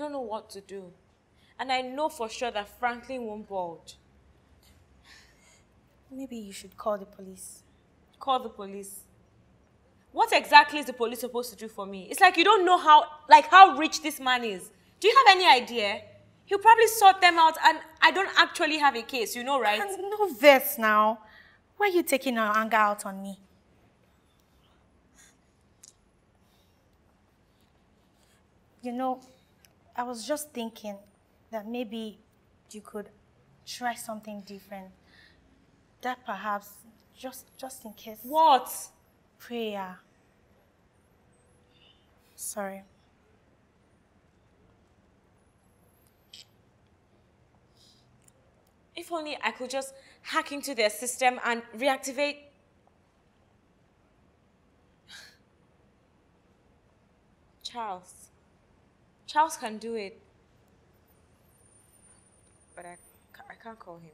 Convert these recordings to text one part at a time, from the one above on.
don't know what to do. And I know for sure that Franklyn won't budge. Maybe you should call the police. Call the police. What exactly is the police supposed to do for me? It's like you don't know how, like how rich this man is. Do you have any idea? He'll probably sort them out and I don't actually have a case, you know, right? And no verse now. Why are you taking your anger out on me? You know, I was just thinking that maybe you could try something different. That perhaps, just, just in case. What? Prayer. Sorry. If only I could just hack into their system and reactivate. Charles. Charles can do it. But I, I can't call him.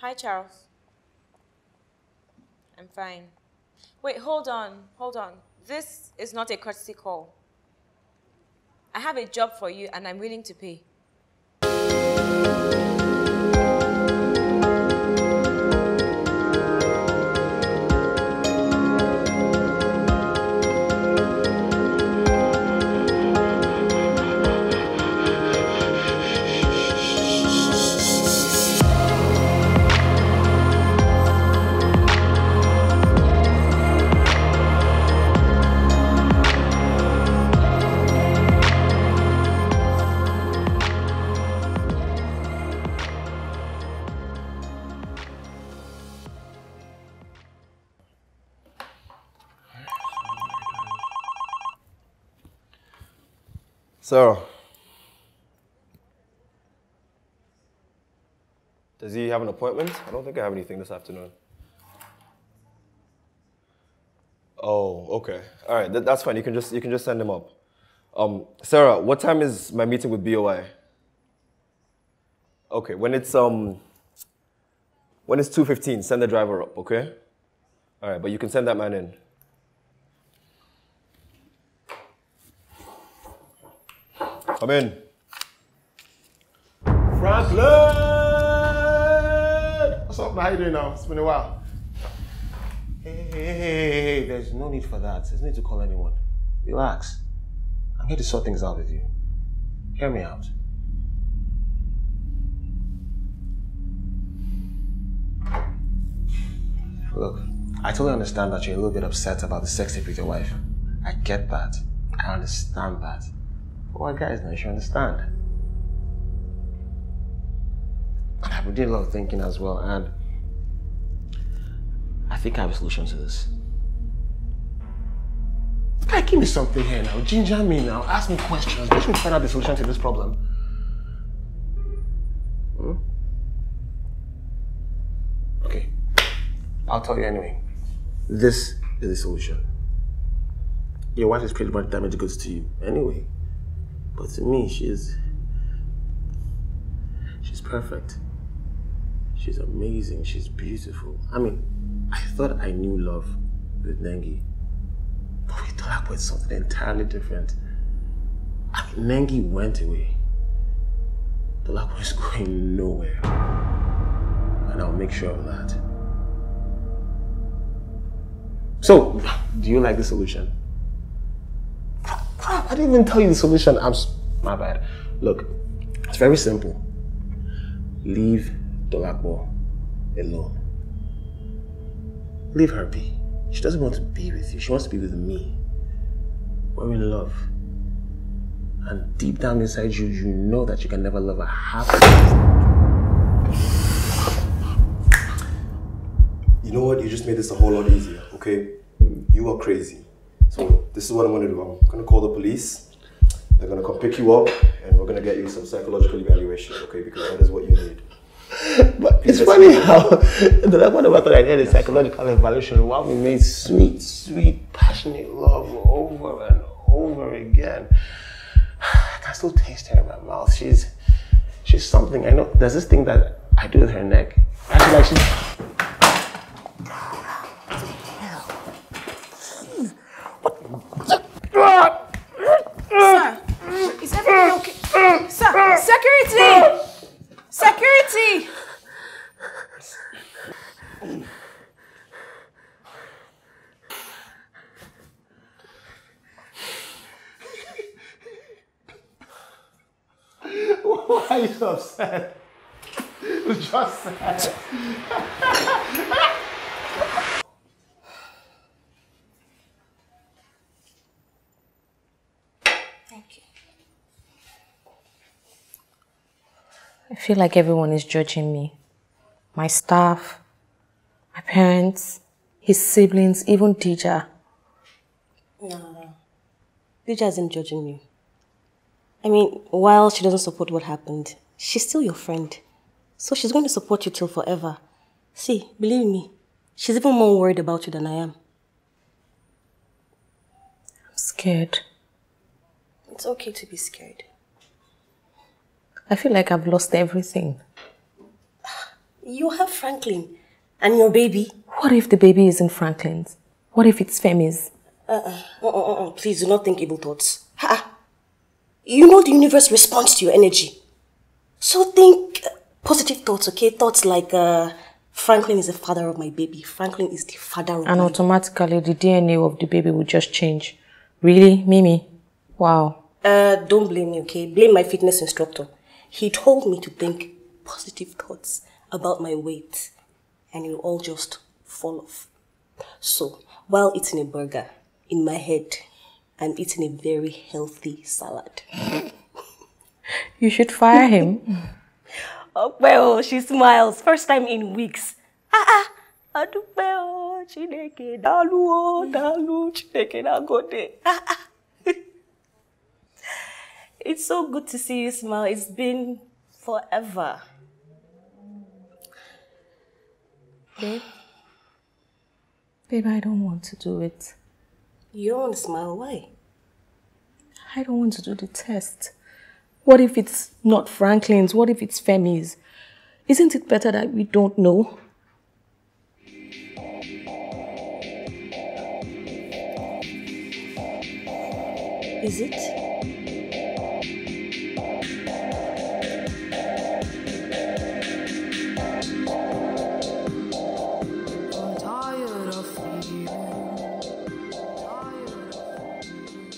Hi, Charles. I'm fine. Wait, hold on, hold on. This is not a courtesy call. I have a job for you and I'm willing to pay. Sarah. Does he have an appointment? I don't think I have anything this afternoon. Oh, okay. All right, th- that's fine. You can just you can just send him up. Um, Sarah, what time is my meeting with BOI? Okay, when it's um when it's 2:15, send the driver up, okay? All right, but you can send that man in. Come in. Franklyn! What's up? How you doing now? It's been a while. Hey, hey, hey, hey, hey, there's no need for that. There's no need to call anyone. Relax. I'm here to sort things out with you. Hear me out. Look, I totally understand that you're a little bit upset about the sex tape with your wife. I get that. I understand that. Why guys now you understand. And been doing a lot of thinking as well, and I think I have a solution to this. Guy, give me something here now. Ginger me now. Ask me questions. Let me find out the solution to this problem. Hmm? Okay. I'll tell you anyway. This is the solution. Your wife is pretty much damaged goods to you anyway. But to me, she's. She's perfect. She's amazing. She's beautiful. I mean, I thought I knew love with Nengi. But with Dolapo, it's something entirely different. I mean, Nengi went away. Dolapo is going nowhere. And I'll make sure of that. So, do you like the solution? I didn't even tell you the solution. I'm my bad. Look, it's very simple. Leave Dolapo alone. Leave her be. She doesn't want to be with you. She wants to be with me. We're in love. And deep down inside you, you know that you can never love her half. You know what? You just made this a whole lot easier, okay? You are crazy. So this is what I'm gonna do. I'm gonna call the police. They're gonna come pick you up and we're gonna get you some psychological evaluation, okay? Because that is what you need. but it's funny how the last one about that I did a psychological evaluation while we made sweet, sweet, passionate love over and over again. I can still taste her in my mouth. She's she's something. I know there's this thing that I do with her neck. I feel like she's Sir, I feel like everyone is judging me. My staff, my parents, his siblings, even Dija. No, no, no. Dija isn't judging you. I mean, while she doesn't support what happened, she's still your friend. So she's going to support you till forever. See, believe me, she's even more worried about you than I am. I'm scared. It's okay to be scared. I feel like I've lost everything. You have Franklyn and your baby. What if the baby isn't Franklyn's? What if it's Femi's? Uh-uh, uh-uh, uh-uh. Please do not think evil thoughts. Ha! You know the universe responds to your energy. So think uh, positive thoughts, okay? Thoughts like, uh, Franklyn is the father of my baby. Franklyn is the father of And automatically the DNA of the baby will just change. Really, Mimi? Wow. Uh, don't blame me, okay? Blame my fitness instructor. He told me to think positive thoughts about my weight, and it'll all just fall off. So, while eating a burger, in my head, I'm eating a very healthy salad. You should fire him. Oh, well, she smiles. First time in weeks. Ah, ah. Adúpẹ́ o, Chineke daalụ o, daalụ, Chineke nagode. Ah, ah. It's so good to see you smile. It's been forever. Babe, Babe, I don't want to do it. you don't want to smile. Why? I don't want to do the test. What if it's not Franklyn's? What if it's Femi's? Isn't it better that we don't know? Is it?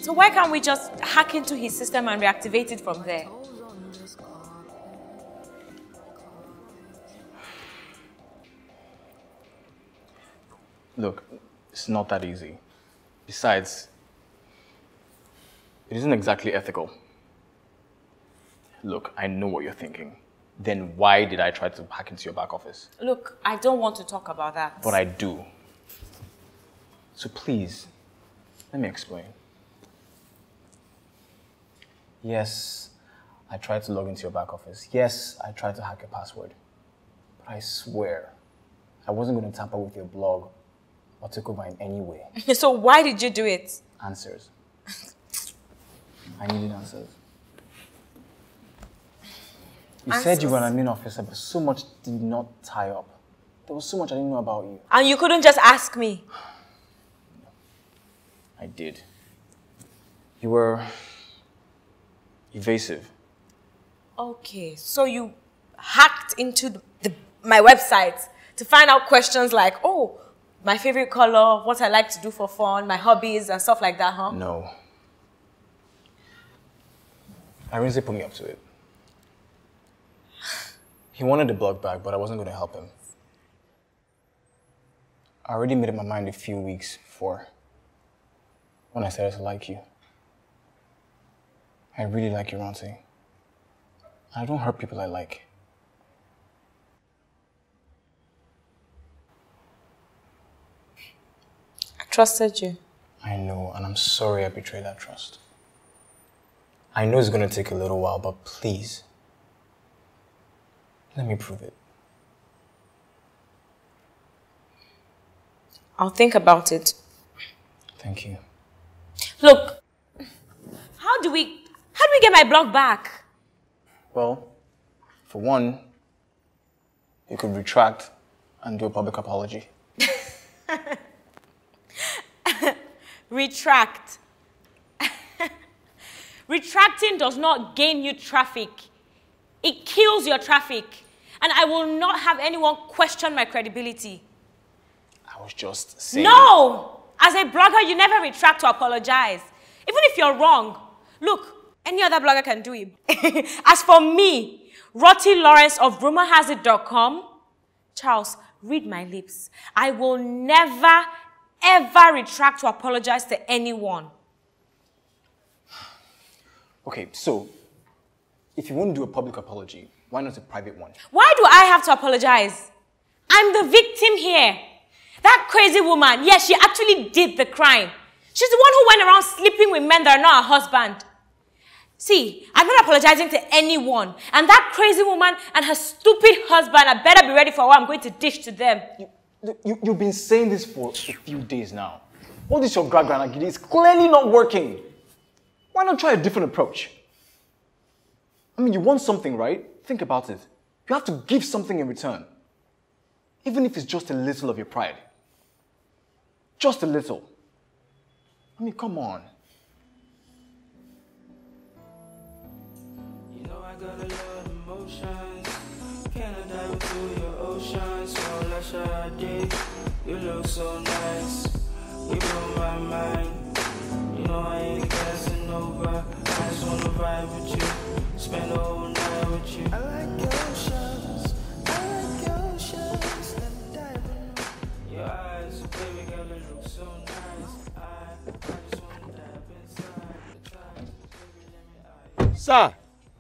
So why can't we just hack into his system and reactivate it from there? Look, it's not that easy. Besides, it isn't exactly ethical. Look, I know what you're thinking. Then why did I try to hack into your back office? Look, I don't want to talk about that. But I do. So please, let me explain. Yes, I tried to log into your back office. Yes, I tried to hack your password. But I swear, I wasn't going to tamper with your blog or take over in any way. so why did you do it? Answers. I needed answers. You said you were an admin officer, but so much did not tie up. There was so much I didn't know about you. And you couldn't just ask me. I did. You were evasive. Okay, so you hacked into the, the, my website to find out questions like, oh, my favorite color, what I like to do for fun, my hobbies, and stuff like that, huh? No. Arinze put me up to it. He wanted the blog back, but I wasn't going to help him. I already made up my mind a few weeks before when I started to like you. I really like your auntie. I don't hurt people I like. I trusted you. I know, and I'm sorry I betrayed that trust. I know it's going to take a little while, but please, let me prove it. I'll think about it. Thank you. Look, how do we do get my blog back? Well, for one, you could retract and do a public apology. Retract. Retracting does not gain you traffic. It kills your traffic. And I will not have anyone question my credibility. I was just saying. No! As a blogger, you never retract to apologize. Even if you're wrong. Look, any other blogger can do it. As for me, Ranti Lawrence of rumorhasit.com, Charles, read my lips. I will never, ever retract to apologize to anyone. Okay, so if you want to do a public apology, why not a private one? Why do I have to apologize? I'm the victim here. That crazy woman, yes, she actually did the crime. She's the one who went around sleeping with men that are not her husband. See, I'm not apologizing to anyone. And that crazy woman and her stupid husband, I better be ready for what I'm going to dish to them. You, you, you've been saying this for a few days now. All this your grab grab is clearly not working. Why not try a different approach? I mean, you want something, right? Think about it. You have to give something in return. Even if it's just a little of your pride. Just a little. I mean, come on. Got a lot of emotions. Can I dive into your ocean? So let's dig. You look so nice. You blow my mind. You know I ain't guessing over. I just wanna vibe with you. Spend the whole night with you. I like oceans. I like oceans. Let me dive in your eyes. Baby girl, it looks so nice. I, I just wanna dive inside. Baby, let. Sir,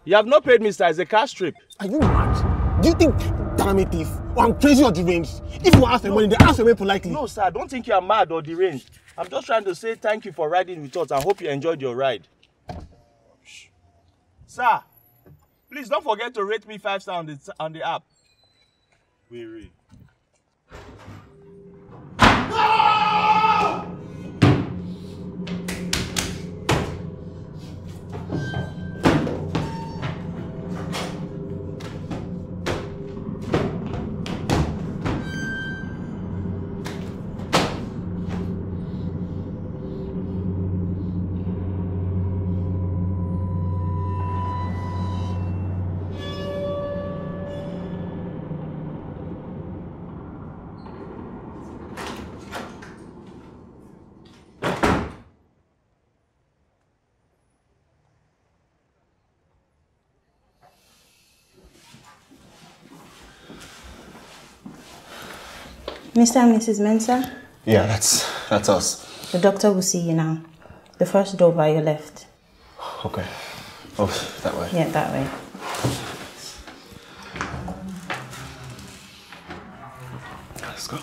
you have not paid Mr. Ezekiel strip. Are you mad? Do you think I'm a thief or I'm crazy or deranged? If you ask for money, they ask for money politely. No, sir, I don't think you are mad or deranged. I'm just trying to say thank you for riding with us. I hope you enjoyed your ride. Sir, please don't forget to rate me five stars on the, on the app. We read. Mr. and Mrs. Mensah, Yeah, that's that's us. the doctor will see you now. The first door by your left. Okay. Oh, that way. Yeah, that way. Let's go.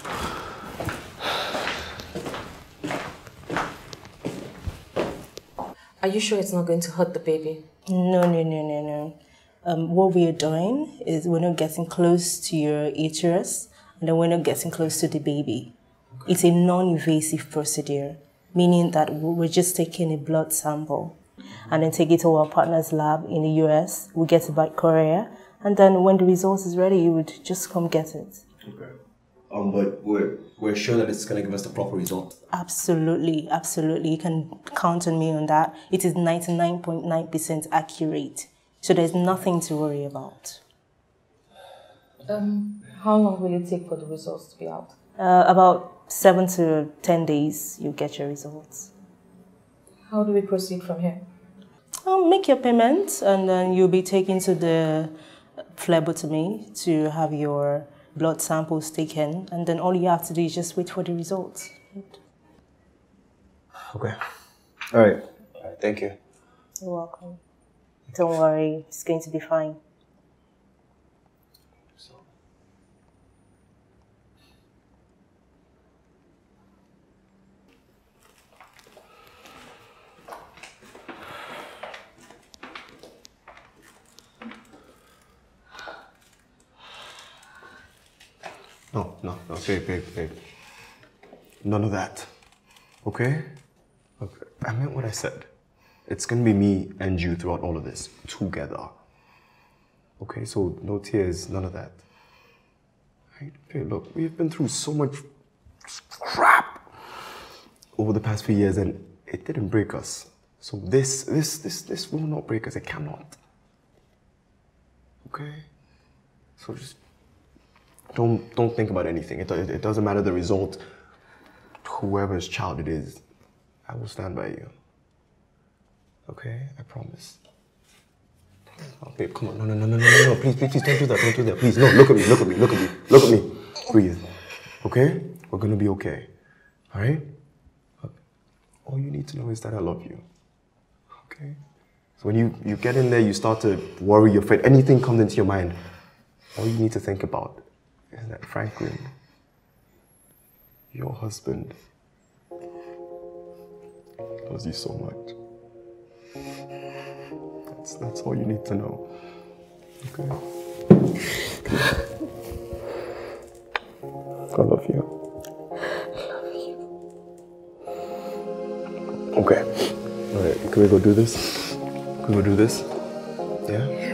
Are you sure it's not going to hurt the baby? No, no, no, no, no. Um, what we are doing is we're not getting close to your uterus and then we're not getting close to the baby. It's a non-invasive procedure, meaning that we're just taking a blood sample and then take it to our partner's lab in the US. We get it back Korea, and then when the result is ready, you would just come get it. Okay. Um, but we're we're sure that it's gonna give us the proper result. Absolutely, absolutely. You can count on me on that. It is 99.9% accurate. So there's nothing to worry about. Um, how long will it take for the results to be out? Uh, about seven to 10 days, you get your results. How do we proceed from here? Um, make your payment and then you'll be taken to the phlebotomy to have your blood samples taken. And then all you have to do is just wait for the results. Okay. All right. All right. Thank you. You're welcome. Don't worry, it's going to be fine. No, no, babe, babe, babe. None of that. Okay? Look, I meant what I said. It's gonna be me and you throughout all of this, together. Okay, so no tears, none of that. Right? Okay, look, we've been through so much crap over the past few years and it didn't break us. So this, this, this, this will not break us. It cannot. Okay? So just don't don't think about anything. It, do- it doesn't matter the result. Whoever's child it is, I will stand by you. Okay? I promise. Oh, babe, come on. No, no, no, no, no, no, no. Please, please, please, don't do that. Don't do that. Please, no. Look at me. Look at me. Look at me. Look at me. Breathe. Okay? We're gonna be okay. All right? All you need to know is that I love you. Okay? So when you, you get in there, you start to worry, you're afraid, anything comes into your mind, all you need to think about is that Franklyn, your husband, loves you so much. That's, that's all you need to know. Okay? I love you. I love you. Okay. All right. Can we go do this? Can we go do this? Yeah?